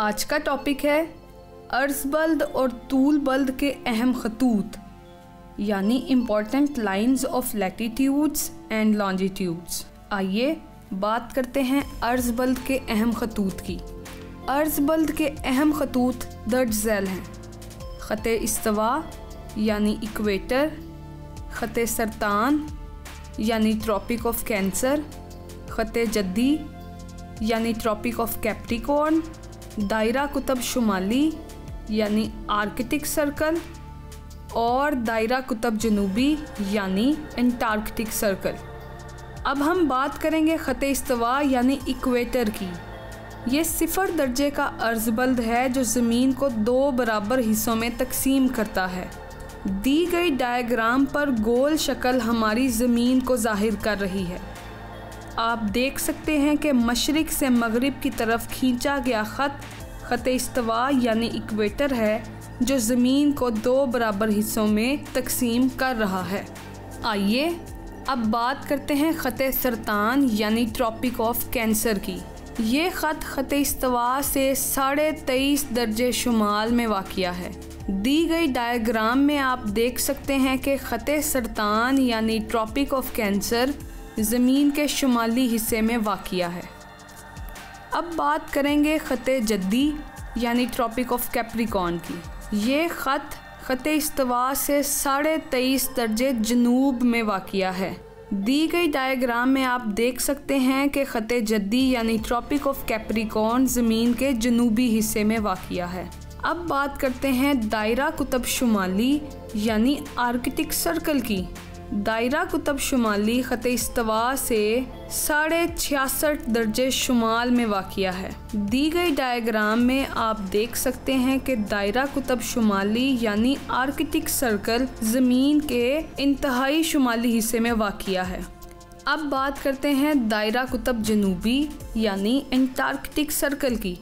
آج کا ٹاپک ہے عرض بلد اور طول بلد کے اہم خطوط یعنی important lines of latitudes and longitudes آئیے بات کرتے ہیں عرض بلد کے اہم خطوط کی۔ عرض بلد کے اہم خطوط درج ذیل ہیں۔ خط استوا یعنی اکویٹر خط سرطان یعنی ٹراپک آف کینسر خط جدی یعنی ٹراپک آف کیپریکورن دائرہ کتب شمالی یعنی آرکٹک سرکل اور دائرہ کتب جنوبی یعنی انٹارکٹک سرکل۔ اب ہم بات کریں گے خط استوا یعنی اکویٹر کی۔ یہ صفر درجے کا عرض بلد ہے جو زمین کو دو برابر حصوں میں تقسیم کرتا ہے۔ دی گئی ڈائیگرام پر گول شکل ہماری زمین کو ظاہر کر رہی ہے۔ آپ دیکھ سکتے ہیں کہ مشرق سے مغرب کی طرف کھینچا گیا خط خط استوا یعنی اکویٹر ہے، جو زمین کو دو برابر حصوں میں تقسیم کر رہا ہے۔ آئیے اب بات کرتے ہیں خط سرطان یعنی ٹراپک آف کینسر کی۔ یہ خط خط استوا سے ساڑھے تیئیس درجے شمال میں واقع ہے۔ دی گئی ڈائیگرام میں آپ دیکھ سکتے ہیں کہ خط سرطان یعنی ٹراپک آف کینسر زمین کے شمالی حصے میں واقع ہے۔ اب بات کریں گے خط جدی یعنی ٹراپک آف کیپریکون کی۔ یہ خط خط استوا سے ساڑھے تیئیس درجے جنوب میں واقع ہے۔ دی گئی ڈائیگرام میں آپ دیکھ سکتے ہیں کہ خط جدی یعنی ٹراپک آف کیپریکون زمین کے جنوبی حصے میں واقع ہے۔ اب بات کرتے ہیں دائرہ کتب شمالی یعنی آرکٹک سرکل کی۔ دائرہ کتب شمالی خط استوا سے ساڑھے چھیاسٹھ درجے شمال میں واقع ہے۔ دی گئی ڈائیگرام میں آپ دیکھ سکتے ہیں کہ دائرہ کتب شمالی یعنی آرکٹک سرکل زمین کے انتہائی شمالی حصے میں واقع ہے۔ اب بات کرتے ہیں دائرہ کتب جنوبی یعنی انٹارکٹک سرکل کی۔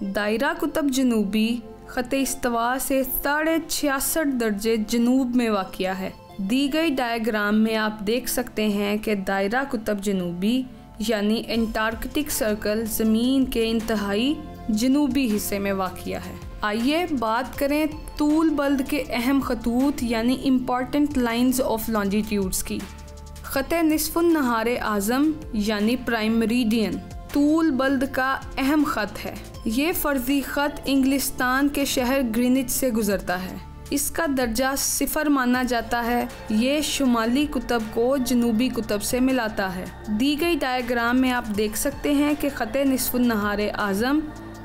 دائرہ کتب جنوبی خط استوا سے ساڑھے چھیاسٹھ درجے جنوب میں واقع ہے۔ دی گئی ڈائیگرام میں آپ دیکھ سکتے ہیں کہ دائرہ کتب جنوبی یعنی انٹارکٹک سرکل زمین کے انتہائی جنوبی حصے میں واقع ہے۔ آئیے بات کریں طول بلد کے اہم خطوط یعنی امپورٹنٹ لائنز آف لانجیٹیوڈز کی۔ خط نصف النہار اعظم یعنی پرائم مریڈین طول بلد کا اہم خط ہے۔ یہ فرضی خط انگلستان کے شہر گرینچ سے گزرتا ہے۔ اس کا درجہ صفر مانا جاتا ہے۔ یہ شمالی کتب کو جنوبی کتب سے ملاتا ہے۔ دی گئی ڈائیگرام میں آپ دیکھ سکتے ہیں کہ خط نصف النہار اعظم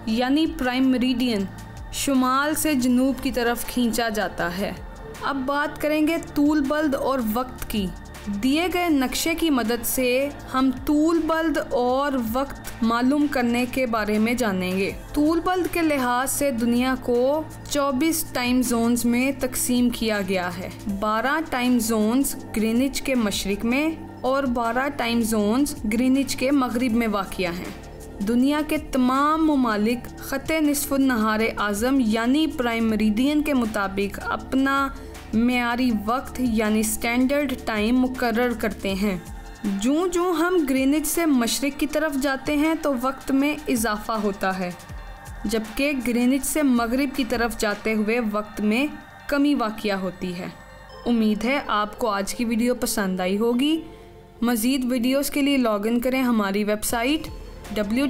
یعنی پرائم مریڈین شمال سے جنوب کی طرف کھینچا جاتا ہے۔ اب بات کریں گے طول بلد اور وقت کی۔ دیے گئے نقشے کی مدد سے ہم طول بلد اور وقت معلوم کرنے کے بارے میں جانیں گے۔ طول بلد کے لحاظ سے دنیا کو چوبیس ٹائم زونز میں تقسیم کیا گیا ہے۔ بارہ ٹائم زونز گرینچ کے مشرق میں اور بارہ ٹائم زونز گرینچ کے مغرب میں واقع ہیں۔ دنیا کے تمام ممالک خط نصف النہار اعظم یعنی پرائم مریڈین کے مطابق اپنا معیاری وقت یعنی سٹینڈرڈ ٹائم مقرر کرتے ہیں۔ جوں جوں ہم گرینچ سے مشرق کی طرف جاتے ہیں تو وقت میں اضافہ ہوتا ہے۔ جبکہ گرینچ سے مغرب کی طرف جاتے ہوئے وقت میں کمی واقع ہوتی ہے۔ امید ہے آپ کو آج کی ویڈیو پسند آئی ہوگی۔ مزید ویڈیوز کے لیے لاگ ان کریں ہماری ویب سائٹ ڈبلیو